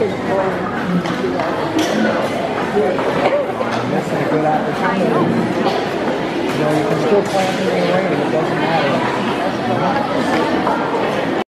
That's a good opportunity. You know, you can still plant in the rain, it doesn't matter.